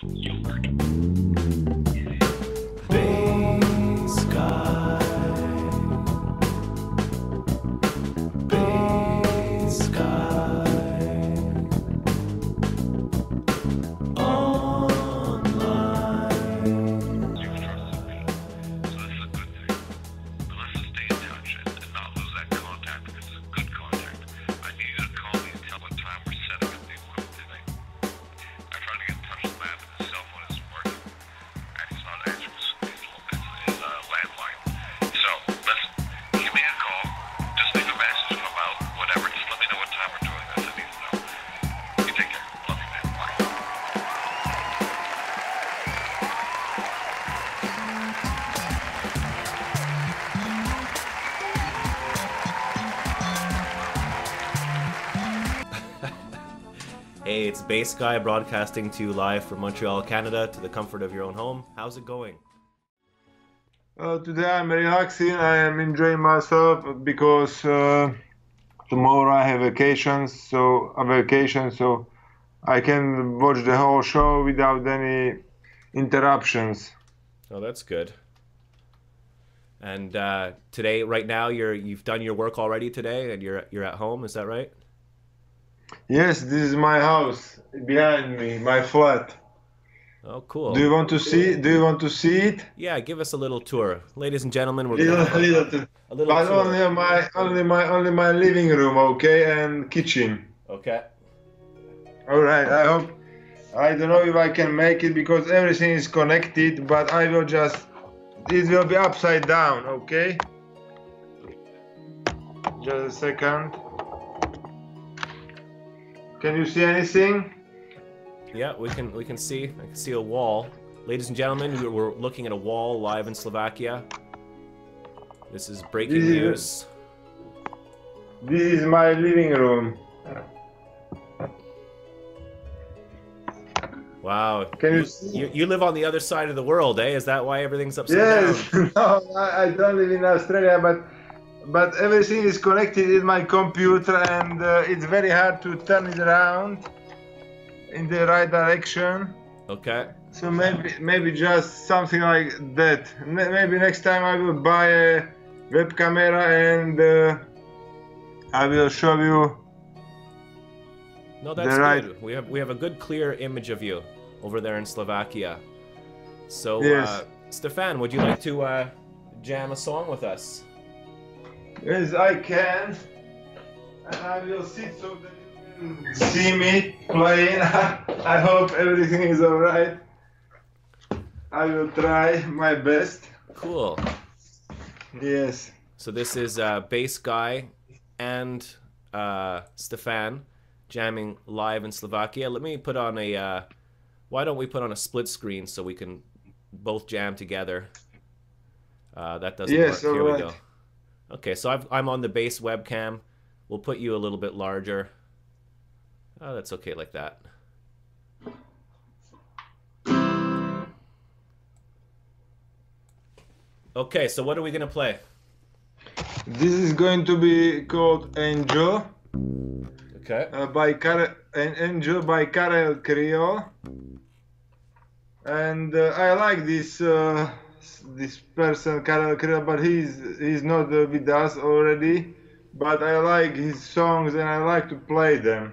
Bass Bass Guy broadcasting to you live from Montreal, Canada, to the comfort of your own home. How's it going? Uh, today I'm relaxing. I am enjoying myself because uh, tomorrow I have vacation, so a vacation, so I can watch the whole show without any interruptions. Oh, that's good. And uh, today, right now, you're you've done your work already today, and you're you're at home. Is that right? Yes, this is my house behind me, my flat. Oh, cool. Do you want to see? Do you want to see it? Yeah, give us a little tour, ladies and gentlemen. We're Little, gonna little, a little but tour. only my, only my, only my living room, okay, and kitchen. Okay. All right. I hope. I don't know if I can make it because everything is connected, but I will just. It will be upside down. Okay. Just a second. Can you see anything? Yeah, we can we can see. I can see a wall. Ladies and gentlemen, we- we're looking at a wall live in Slovakia. This is breaking This is- news. This is my living room. Wow. Can you see? You, you live on the other side of the world, eh? Is that why everything's upside Yes. down? no, I, I don't live in Australia, but but everything is connected in my computer, and uh, it's very hard to turn it around in the right direction. Okay. So maybe maybe just something like that. Maybe next time I will buy a web camera and uh, I will show you. No, that's right. good. We have we have a good clear image of you over there in Slovakia. So, Yes. uh, Stefan, would you like to uh, jam a song with us? Yes, I can. And I will sit so that you can see me playing. I hope everything is alright. I will try my best. Cool. Yes. So this is uh, bass guy and uh, Stefan jamming live in Slovakia. Let me put on a. Uh, why don't we put on a split screen so we can both jam together? Uh, that doesn't Yes, work. Here we go. Okay, so I've, I'm on the base webcam. We'll put you a little bit larger. Oh, that's okay like that. Okay, so what are we gonna play? This is going to be called Angel Okay. uh, by Car- An- Angel by Karel Kryl. And uh, I like this uh, this person Karel Kryl, but he's he's not with us already. But I like his songs and I like to play them.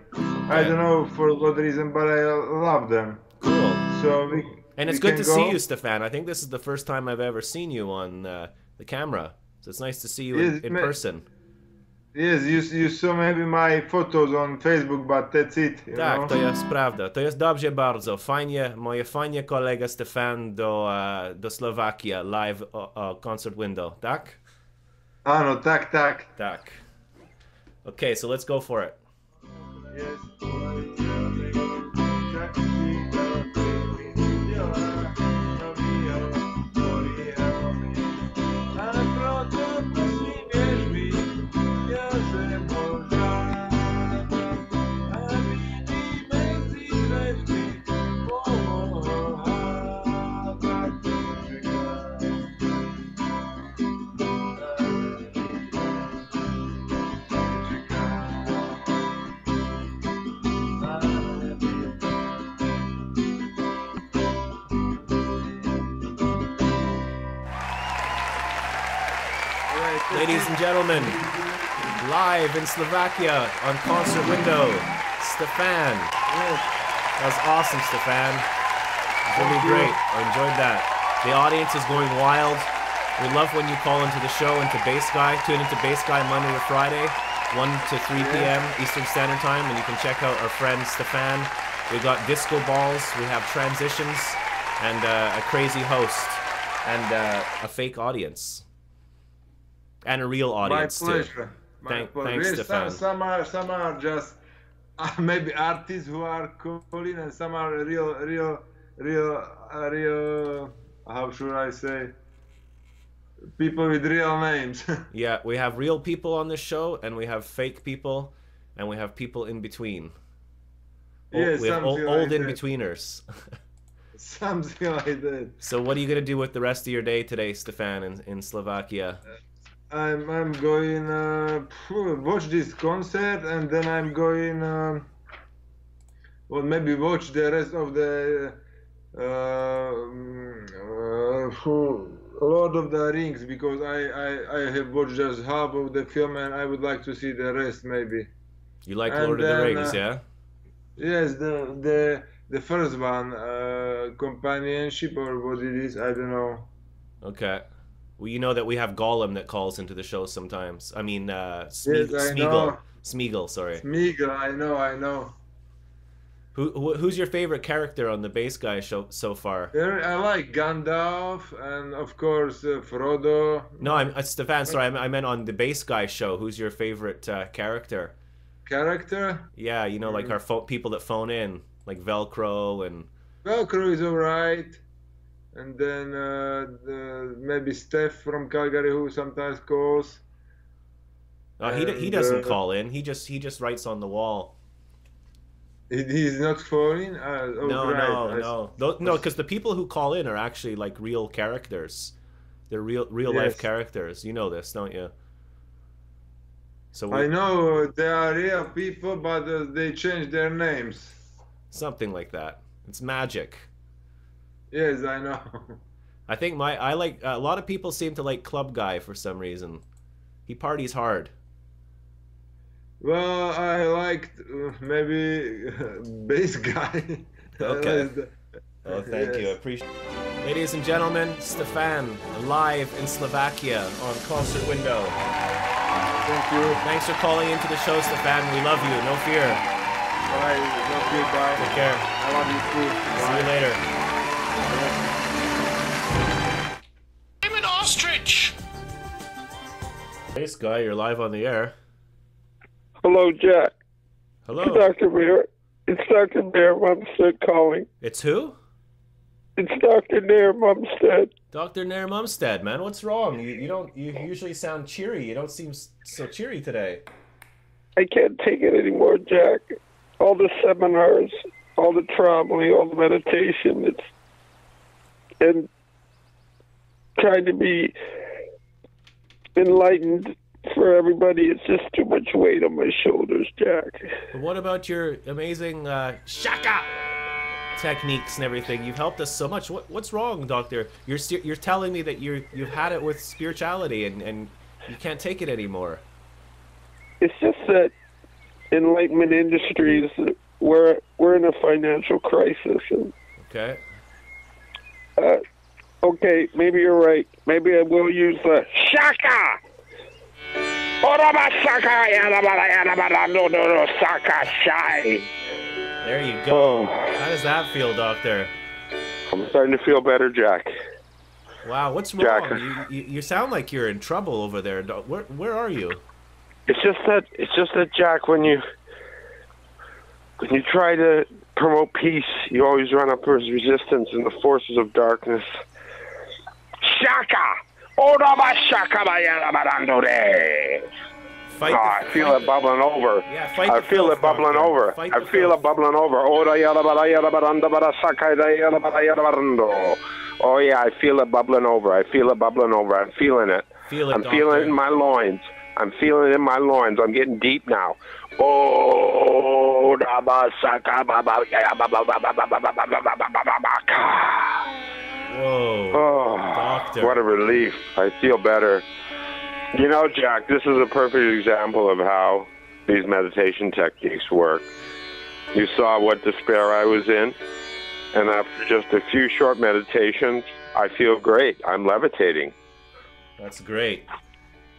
I don't know for what reason, but I love them. Cool. So we And it's good to can see you, Stefan. I think this is the first time I've ever seen you on uh, the camera. So it's nice to see you Yes, in, in person. Yes, you, you saw maybe my photos on Facebook, but that's it. You Tak, know? to jest prawda. To jest dobrze bardzo. Fajnie, moje fajnie kolega Stefan do, uh, do Slovakia live o, concert window. Tak? Ano, tak, tak. Tak. Okay, so let's go for it. Yes. Ladies and gentlemen, live in Slovakia on Concert Window, Stefan. That was awesome, Stefan. Really great. I enjoyed that. The audience is going wild. We love when you call into the show into Bass Guy. Tune into Bass Guy Monday to Friday, 1 to 3 p.m. Eastern Standard Time, and you can check out our friend Stefan. We got disco balls, we have transitions, and uh, a crazy host, and uh, a fake audience, and a real audience too. pleasure. My Thank- pleasure. thanks, Stefan. Some, some are some are just uh, maybe artists who are calling, and some are real, real, real, uh, real. How should I say? People with real names. Yeah, we have real people on this show, and we have fake people, and we have people in between. Ol- Yes, we have old, something old like in betweeners. Something like that. so, what are you gonna do with the rest of your day today, Stefan, in, in Slovakia? I'm I'm going uh, watch this concert and then I'm going um well maybe watch the rest of the uh, um, uh, Lord of the Rings because I, I I have watched just half of the film and I would like to see the rest maybe. You like And Lord of the Rings, uh, yeah? Yes, the the the first one, uh, companionship or what it is, I don't know. Okay. Well, you know that we have Gollum that calls into the show sometimes. I mean, uh, Sme- Yes, I Smeagol. know. Smeagol, sorry. Smeagol, I know, I know. Who, who who's your favorite character on the Bass Guy show so far? I like Gandalf and of course uh, Frodo. No, I'm uh, Stefan. Sorry, I, I meant on the Bass Guy show. Who's your favorite uh, character? Character. Yeah, you know, like our pho- people that phone in, like Velcro and Velcro is alright. And then uh, the, maybe Steph from Calgary who sometimes calls. uh, he d- he doesn't uh, call in. He just he just writes on the wall. He's not phoning. Uh, oh, no, right. no, I- no, Tho- no, because the people who call in are actually like real characters. They're real real life characters. You know this, don't you? So I know they are real people, but uh, they change their names. something like that. It's magic. Yes, I know. I think my I like a lot of people seem to like Club Guy for some reason. He parties hard. well, I liked uh, maybe bass guy. Okay. Oh, thank you. I yes. appreciate. Ladies and gentlemen, Stefan live in Slovakia on Concert Window. Thank you. Thanks for calling into the show, Stefan. We love you. No fear. Bye. Love you. Bye. Take care. I love you too. See you later. I'm an ostrich. Hey, Guy, you're live on the air. Hello, Jack. Hello. Dr. Bear. It's Dr. Bear Mumstead calling. It's who? It's Dr. Naire Mumstead. Dr. Naire Mumstead, man. What's wrong? You, you don't. You usually sound cheery. You don't seem so cheery today. I can't take it anymore, Jack. All the seminars, all the traveling, all the meditation, it's and trying to be enlightened for everybody. It's just too much weight on my shoulders, Jack. What about your amazing uh, shaka techniques and everything? You've helped us so much. What, what's wrong, Doctor? You're you're telling me that you're you've had it with spirituality and, and you can't take it anymore. It's just that Enlightenment Industries, we're we're in a financial crisis, and Okay. Uh, okay, maybe you're right. Maybe I will use the shaka. There you go. Oh, How does that feel, Doctor? I'm starting to feel better, Jack. Wow, what's Jack. wrong? You, you, you sound like you're in trouble over there. Where where are you? It's just that it's just that Jack, when you when you try to promote peace, you always run up against resistance and the forces of darkness. Shaka. Orabasaka, yarabara, de. Fight Oh, I feel it bubbling over. Yeah, I feel it bubbling over. I feel it bubbling over. Ora yada bara yada baranda bara sakai da yada bara yada barando. Oh yeah, I feel it bubbling over. I feel it bubbling over. I'm feeling it. Feel it, I'm Doctor. feeling it in my loins. I'm feeling it in my loins. I'm getting deep now. Oh, what a relief. I feel better. You know, Jack, this is a perfect example of how these meditation techniques work. You saw what despair I was in, and after just a few short meditations, I feel great. I'm levitating. That's great.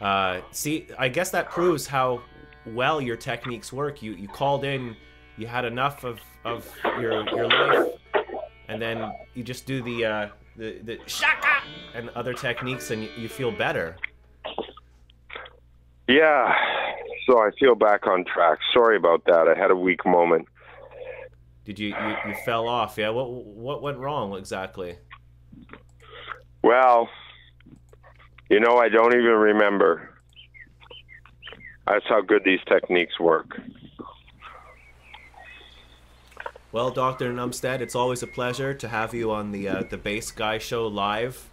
Uh, see, I guess that proves how well your techniques work. You you called in, you had enough of, of your your life, and then you just do the uh, the the shaka and other techniques, and you, you feel better. Yeah, so I feel back on track. Sorry about that. I had a weak moment. Did you you, you fell off? Yeah. What what went wrong exactly? Well, you know, I don't even remember. That's how good these techniques work. Well, Dr. Mumstead, it's always a pleasure to have you on the uh, the Bass Guy Show live.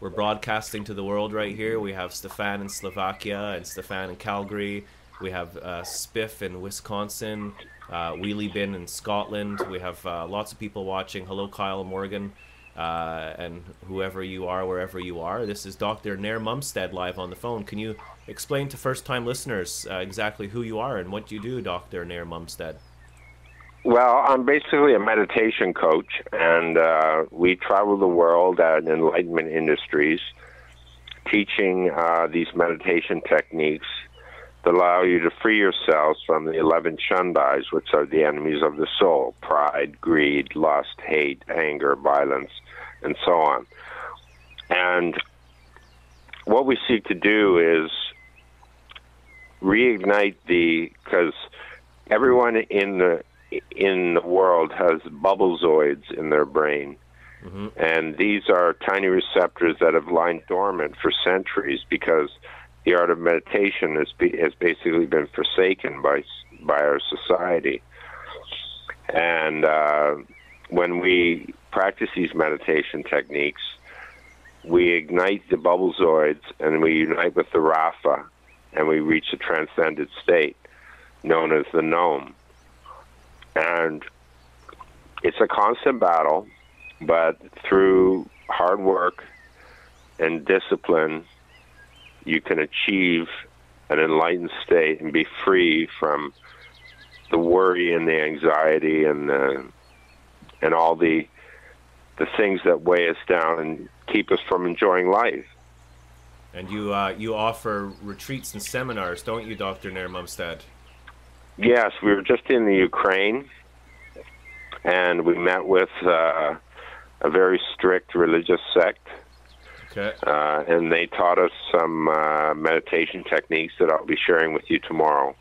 We're broadcasting to the world right here. We have Stefan in Slovakia and Stefan in Calgary. We have uh, Spiff in Wisconsin, uh, Wheelie Bin in Scotland. We have uh, lots of people watching. Hello, Kyle Morgan, uh, and whoever you are, wherever you are. This is Dr. Naire Mumstead live on the phone. Can you explain to first-time listeners uh, exactly who you are and what you do, Dr. Naire Mumstead? Well, I'm basically a meditation coach, and uh, we travel the world at Enlightenment Industries teaching uh, these meditation techniques that allow you to free yourselves from the 11 shandais, which are the enemies of the soul pride, greed, lust, hate, anger, violence, and so on. And what we seek to do is reignite the, because everyone in the in the world has bubblezoids in their brain. Mhm. And these are tiny receptors that have lying dormant for centuries because the art of meditation has, be, has basically been forsaken by by our society. And uh, when we practice these meditation techniques, we ignite the bubble bubblezoids and we unite with the Rafa, and we reach a transcended state known as the gnome. And it's a constant battle, but through hard work and discipline, you can achieve an enlightened state and be free from the worry and the anxiety and the, and all the the things that weigh us down and keep us from enjoying life. And you uh, you offer retreats and seminars, don't you, Dr. Naire Mumstead? Yes, we were just in the Ukraine, and we met with uh, a very strict religious sect, Okay. uh, and they taught us some uh, meditation techniques that I'll be sharing with you tomorrow.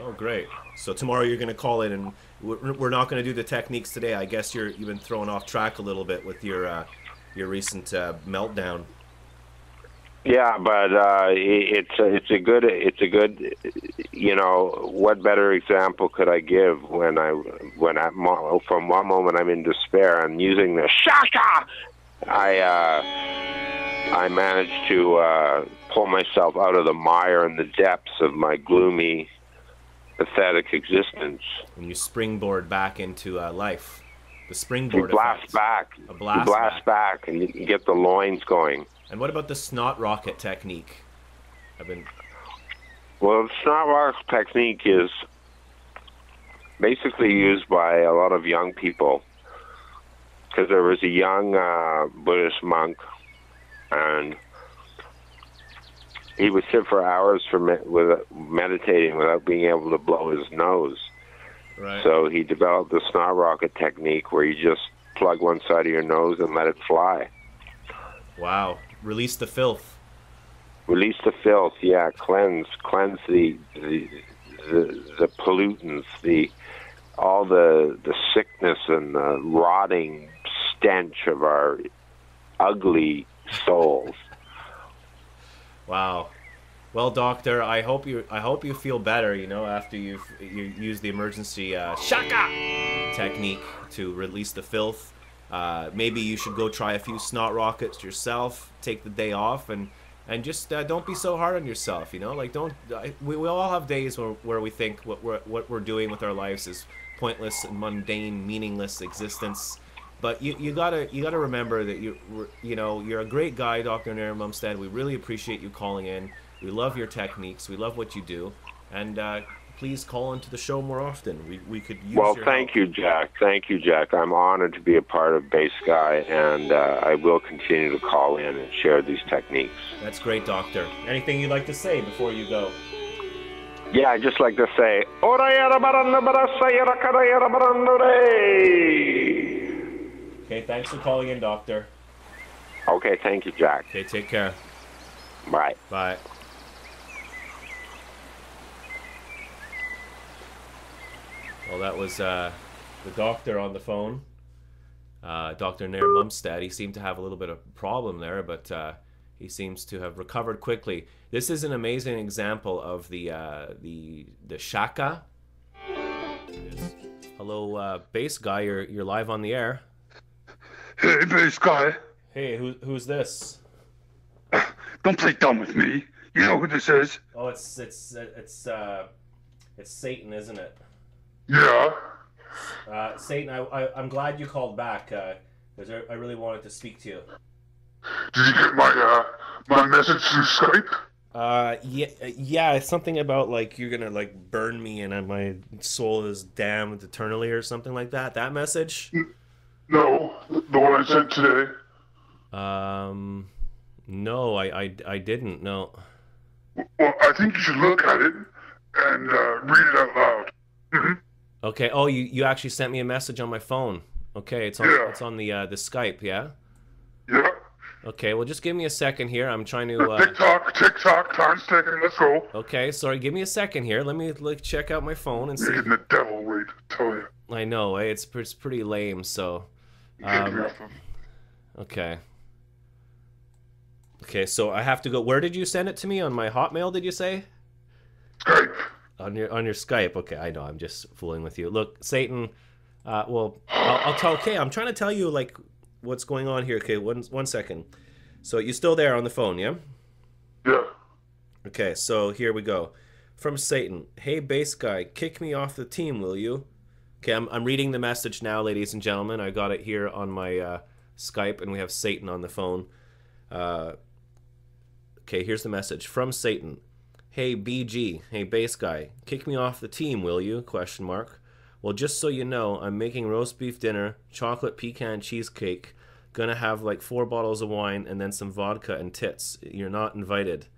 Oh, great. So tomorrow you're going to call in, and we're not going to do the techniques today. I guess you're you've been thrown off track a little bit with your uh, your recent uh, meltdown. Yeah, but uh, it's a, it's a good it's a good you know what better example could I give when I when mo- from one moment I'm in despair and using the shaka I uh, I managed to uh, pull myself out of the mire and the depths of my gloomy pathetic existence. And you springboard back into uh, life. The springboard. You blast effect. back, A blast you blast back, and you get the loins going. And what about the snot rocket technique? I've been Well, the snot rocket technique is basically used by a lot of young people because there was a young uh, Buddhist monk, and he would sit for hours for me- with meditating without being able to blow his nose. right. So he developed the snot rocket technique, where you just plug one side of your nose and let it fly. wow. Release the filth. release the filth yeah cleanse cleanse the the the, the pollutants the all the the sickness and the rotting stench of our ugly souls Wow. Well, doctor, I hope you I hope you feel better. You know, after you've you use the emergency uh, shaka technique to release the filth. Uh, maybe you should go try a few snot rockets yourself. Take the day off and and just uh, don't be so hard on yourself. You know, like don't. I, we, we all have days where, where we think what we're what we're doing with our lives is pointless and mundane, meaningless existence. But you, you gotta you gotta remember that you you know you're a great guy, Dr. Naire Mumstead. We really appreciate you calling in. We love your techniques. We love what you do, and uh, please call into the show more often. We we could use your Well, thank help. you, Jack. Thank you, Jack. I'm honored to be a part of Bass Guy, and uh, I will continue to call in and share these techniques. That's great, Doctor. Anything you'd like to say before you go? Yeah, I'd just like to say, Okay, thanks for calling in, Doctor. Okay, thank you, Jack. Okay, take care. Bye. Bye. Well, that was uh, the doctor on the phone, uh, Dr. Naire Mumstead. He seemed to have a little bit of problem there, but uh, he seems to have recovered quickly. This is an amazing example of the uh, the the shaka. Hello, uh, bass guy. You're you're live on the air. Hey, bass guy, Hey, who who's this? don't play dumb with me. You know who this is? Oh, it's it's it's uh, it's Satan, isn't it? Yeah. Uh, Satan, I, I, I'm glad you called back Uh, because I, I really wanted to speak to you. Did you get my uh my message through Skype? Uh, yeah, yeah, it's something about like you're gonna like burn me and my soul is damned eternally or something like that. That message. No, the one I sent today. Um, no, I, I, I didn't. No. Well, I think you should look at it and uh, read it out loud. hmm Okay. Oh, you, you actually sent me a message on my phone. Okay, it's on Yeah. it's on the uh, the Skype. Yeah. Yeah. Okay. Well, just give me a second here. I'm trying to. Uh, TikTok, TikTok, time's ticking. Let's go. okay. Sorry. Give me a second here. Let me like check out my phone and see. You're getting the devil weight, I tell you. I know. Eh? It's it's pretty lame. So. Um, Okay. Okay, so I have to go. Where did you send it to me? On my Hotmail? Did you say? Skype. On your on your Skype? Okay, I know. I'm just fooling with you. Look, Satan. Uh, well, I'll, I'll tell. Okay, I'm trying to tell you like what's going on here. Okay, one one second. So you still there on the phone? Yeah. Yeah. Okay, so here we go. From Satan. Hey, bass guy, kick me off the team, will you? Okay, I'm, I'm reading the message now, ladies and gentlemen. I got it here on my uh, Skype, and we have Satan on the phone. Uh, okay, here's the message from Satan. Hey, BG. Hey, bass guy, kick me off the team, will you? Question mark. Well, just so you know, I'm making roast beef dinner, chocolate pecan cheesecake, gonna have like four bottles of wine, and then some vodka and tits. You're not invited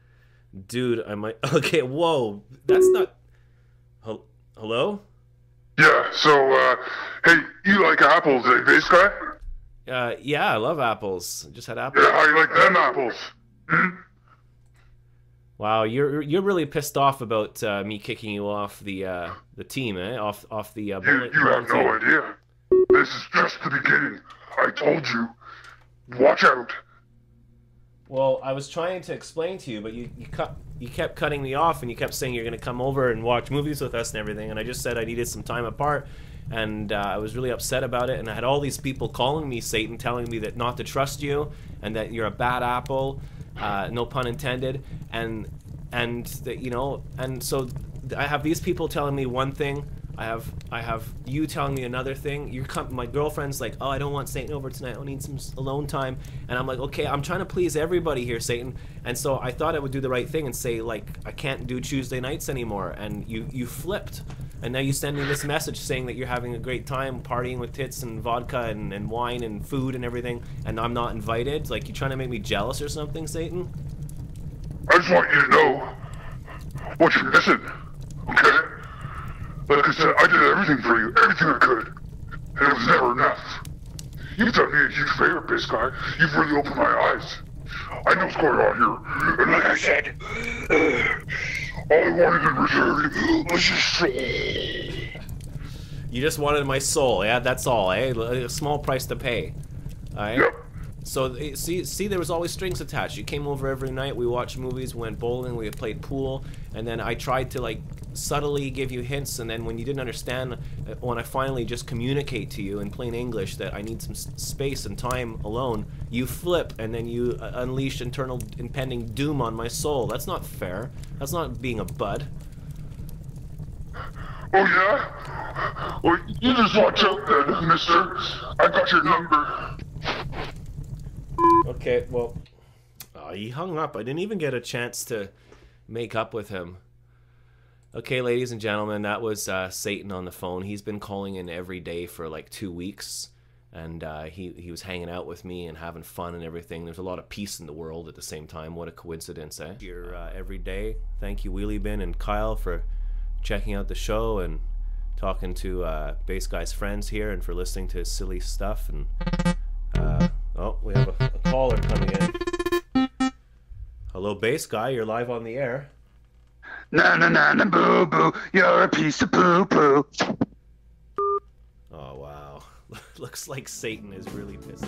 dude i might okay whoa that's not Hel- hello Yeah. So, uh, hey, you like apples, eh, bass guy? uh yeah i love apples just had apples Yeah. How you like them apples? Hmm? wow you're you're really pissed off about uh, me kicking you off the uh the team eh off off the uh You, bullet, you have bullet no idea. This is just the beginning. I told you. Watch out. Well i was trying to explain to you but you you you kept cutting me off and you kept saying you're gonna come over and watch movies with us and everything and i just said i needed some time apart and uh, I was really upset about it. And I had all these people calling me Satan, telling me that not to trust you and that you're a bad apple, uh, no pun intended. And and that you know, and so I have these people telling me one thing. I have I have you telling me another thing. You're my girlfriend's like, oh, I don't want Satan over tonight. I need some alone time. And I'm like, okay, I'm trying to please everybody here, Satan. And so I thought I would do the right thing and say like, I can't do Tuesday nights anymore. And you you flipped. And now you send me this message saying that you're having a great time partying with tits and vodka and, and wine and food and everything, and I'm not invited. Like you're trying to make me jealous or something, Satan? I just want you to know what you're missing. Okay? Like I said, I did everything for you, everything I could. And it was never enough. You've done me a huge favor, Bass Guy. You've really opened my eyes. I know what's going on here. And like I said, all I wanted in return was your soul. You just wanted my soul, yeah? That's all, eh? A small price to pay. Alright? Yep. So eh, see, see, there was always strings attached. You came over every night. We watched movies, went bowling, we played pool, and then I tried to like subtly give you hints. And then when you didn't understand, uh, when I finally just communicate to you in plain English that I need some s- space and time alone, you flip and then you uh, unleash internal impending doom on my soul. That's not fair. That's not being a bud. Oh, yeah? Well, you just watch out then, mister. I got your number. Okay, well, oh, he hung up. I didn't even get a chance to make up with him. Okay, ladies and gentlemen, that was uh, Satan on the phone. He's been calling in every day for like two weeks, and uh, he he was hanging out with me and having fun and everything. There's a lot of peace in the world at the same time. What a coincidence, eh? Here uh, every day. Thank you, Wheelie Bin and Kyle, for checking out the show and talking to uh, Bass Guy's friends here, and for listening to his silly stuff. And uh, oh, we have a, a caller coming in. Hello, Bass Guy. You're live on the air. Na na na na boo boo, you're a piece of poo poo. Oh wow. Looks like Satan is really pissed.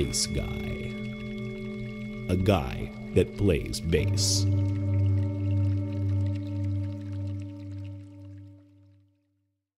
Bass guy. A guy that plays bass.